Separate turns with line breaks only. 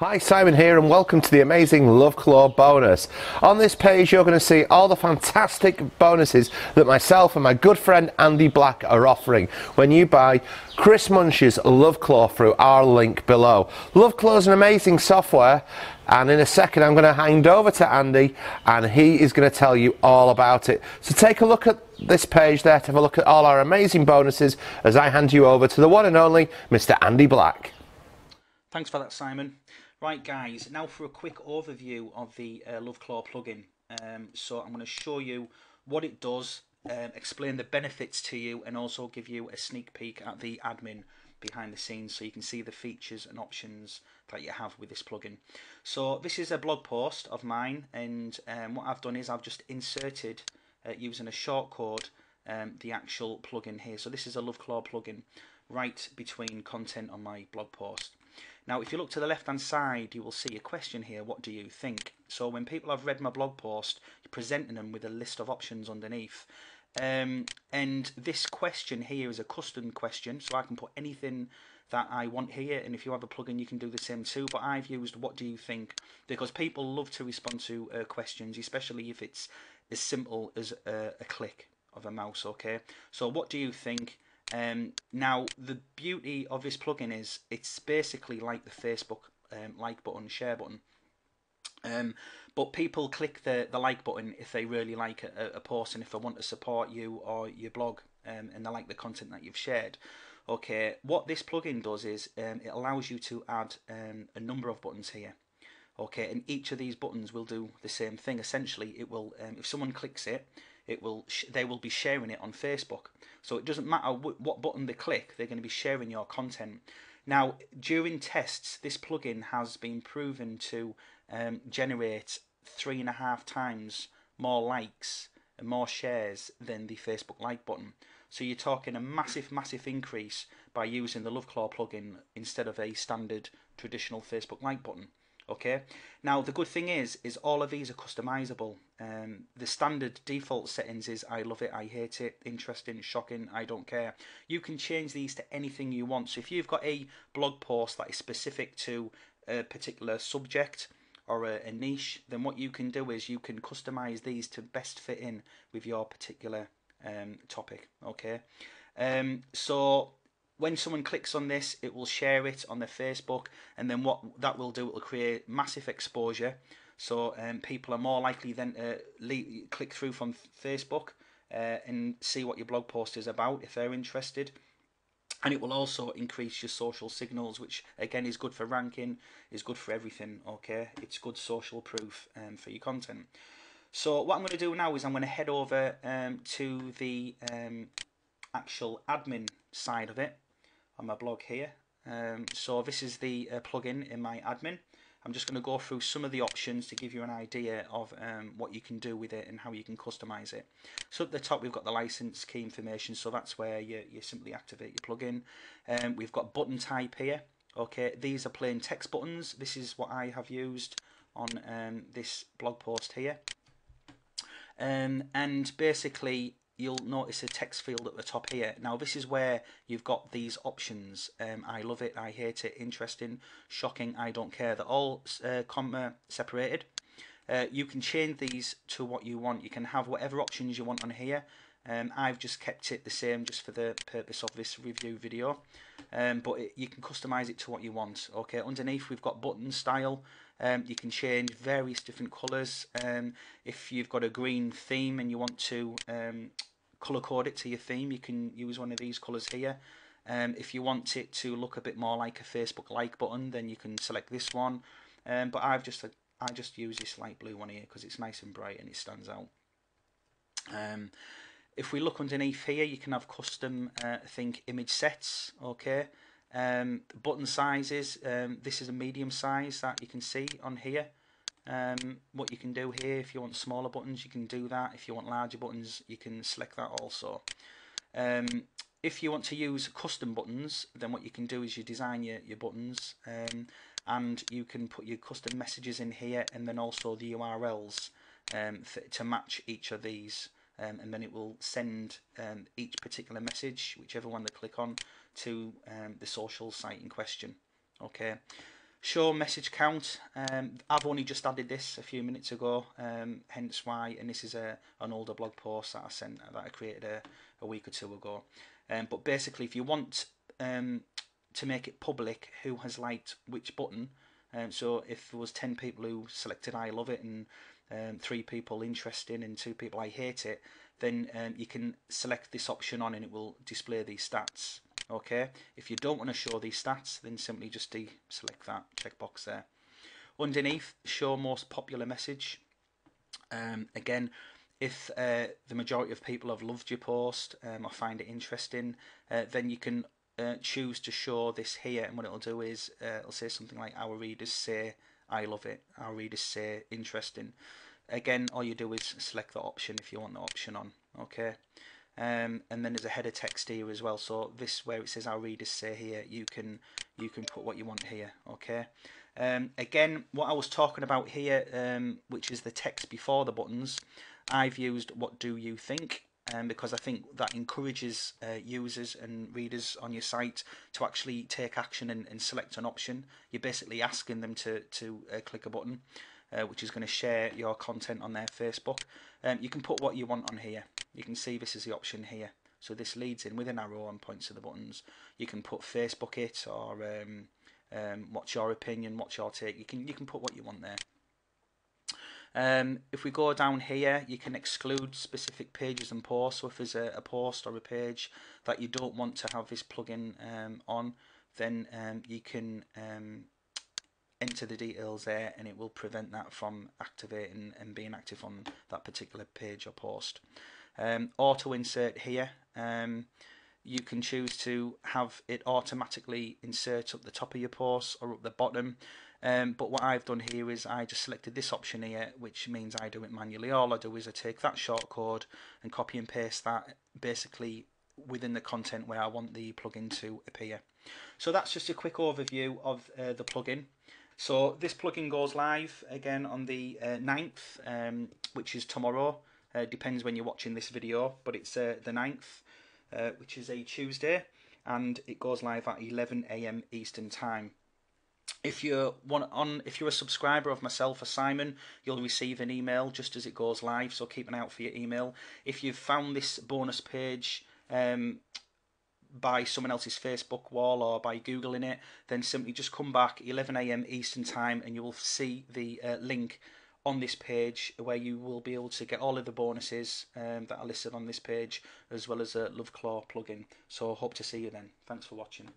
Hi, Simon here, and welcome to the amazing Love Claw bonus. On this page, you're going to see all the fantastic bonuses that myself and my good friend Andy Black are offering when you buy Chris Munch's Love Claw through our link below. Love Claw is an amazing software, and in a second, I'm going to hand over to Andy, and he is going to tell you all about it. So take a look at this page there to have a look at all our amazing bonuses as I hand you over to the one and only Mr. Andy Black.
Thanks for that, Simon. Right guys, now for a quick overview of the uh, LoveClaw plugin. Um, so I'm going to show you what it does, um, explain the benefits to you and also give you a sneak peek at the admin behind the scenes so you can see the features and options that you have with this plugin. So this is a blog post of mine and um, what I've done is I've just inserted uh, using a shortcode um, the actual plugin here. So this is a LoveClaw plugin right between content on my blog post. Now, if you look to the left-hand side, you will see a question here, what do you think? So when people have read my blog post, you're presenting them with a list of options underneath. Um, and this question here is a custom question, so I can put anything that I want here, and if you have a plugin, you can do the same too. But I've used what do you think because people love to respond to uh, questions, especially if it's as simple as a, a click of a mouse. Okay, so what do you think? Um, now, the beauty of this plugin is it's basically like the Facebook um, like button, share button. Um, but people click the, the like button if they really like a, a post and if they want to support you or your blog um, and they like the content that you've shared. Okay, what this plugin does is um, it allows you to add um, a number of buttons here. Okay, and each of these buttons will do the same thing. Essentially, it will um, if someone clicks it, it will they will be sharing it on Facebook. So it doesn't matter what button they click, they're going to be sharing your content. Now, during tests, this plugin has been proven to um, generate three and a half times more likes and more shares than the Facebook like button. So you're talking a massive, massive increase by using the LoveClaw plugin instead of a standard traditional Facebook like button. Okay. Now the good thing is, is all of these are customizable. Um, the standard default settings is I love it, I hate it, interesting, shocking, I don't care. You can change these to anything you want. So if you've got a blog post that is specific to a particular subject or a, a niche, then what you can do is you can customize these to best fit in with your particular um, topic. Okay. Um, so when someone clicks on this, it will share it on their Facebook, and then what that will do, it will create massive exposure. So um, people are more likely then to click through from Facebook uh, and see what your blog post is about if they're interested. And it will also increase your social signals, which again is good for ranking, is good for everything. Okay, it's good social proof um, for your content. So what I'm going to do now is I'm going to head over um, to the um, actual admin side of it on my blog here. Um, so this is the uh, plugin in my admin. I'm just going to go through some of the options to give you an idea of um, what you can do with it and how you can customize it. So at the top we've got the license key information, so that's where you, you simply activate your plugin. Um, we've got button type here. Okay, these are plain text buttons. This is what I have used on um, this blog post here. Um, and basically you'll notice a text field at the top here. Now this is where you've got these options. Um, I love it, I hate it, interesting, shocking, I don't care. They're all uh, comma separated. Uh, you can change these to what you want. You can have whatever options you want on here. Um, I've just kept it the same just for the purpose of this review video. Um, but it, you can customize it to what you want. Okay, underneath we've got button style. Um, you can change various different colours. Um, if you've got a green theme and you want to um, colour code it to your theme, you can use one of these colours here. Um, if you want it to look a bit more like a Facebook like button, then you can select this one. But I've just I just use this light blue one here because it's nice and bright and it stands out. Um, if we look underneath here, you can have custom, uh, I think, image sets. Okay, um, button sizes. Um, this is a medium size that you can see on here. Um, what you can do here, if you want smaller buttons, you can do that. If you want larger buttons, you can select that also. Um, if you want to use custom buttons, then what you can do is you design your, your buttons um, and you can put your custom messages in here and then also the URLs um, to match each of these. Um, and then it will send um, each particular message, whichever one they click on, to the social site in question. Okay. show message count. Um, I've only just added this a few minutes ago, um, hence why. And this is a an older blog post that I sent that I created a, a week or two ago. Um, but basically, if you want um, to make it public who has liked which button, um, so if there was ten people who selected I love it and um, three people interesting and two people I hate it, then um, you can select this option on and it will display these stats okay? If you don't want to show these stats then simply just deselect that checkbox there. Underneath show most popular message. Um, again if uh, the majority of people have loved your post um, or find it interesting uh, then you can uh, choose to show this here and what it'll do is uh, it'll say something like our readers say I love it. Our readers say interesting. Again all you do is select the option if you want the option on okay? Um, and then there's a header text here as well. So this where it says our readers say here you can you can put what you want here okay? Um, again what I was talking about here um, which is the text before the buttons I've used what do you think um, because I think that encourages uh, users and readers on your site to actually take action and, and select an option. You're basically asking them to, to uh, click a button, uh, which is going to share your content on their Facebook. Um, you can put what you want on here you can see this is the option here. So this leads in with an arrow and points to the buttons. You can put Facebook it or um, um, what's your opinion, what's your take. You can you can put what you want there. Um, if we go down here, you can exclude specific pages and posts. So if there's a, a post or a page that you don't want to have this plugin um, on, then um, you can um, enter the details there and it will prevent that from activating and being active on that particular page or post. Um, auto insert here. You can choose to have it automatically insert up the top of your post or up the bottom. Um, but what I've done here is I just selected this option here, which means I do it manually. All I do is I take that shortcode and copy and paste that basically within the content where I want the plugin to appear. So that's just a quick overview of uh, the plugin. So this plugin goes live again on the uh, 9th, um, which is tomorrow. Uh, depends when you're watching this video, but it's uh, the 9th, uh, which is a Tuesday, and it goes live at 11 a.m. Eastern Time. If you're one on, if you're a subscriber of myself or Simon, you'll receive an email just as it goes live. So keep an eye out for your email. If you've found this bonus page um, by someone else's Facebook wall or by googling it, then simply just come back 11 a.m. Eastern Time, and you will see the uh, link on this page where you will be able to get all of the bonuses um, that are listed on this page as well as a Love Claw plugin. So hope to see you then. Thanks for watching.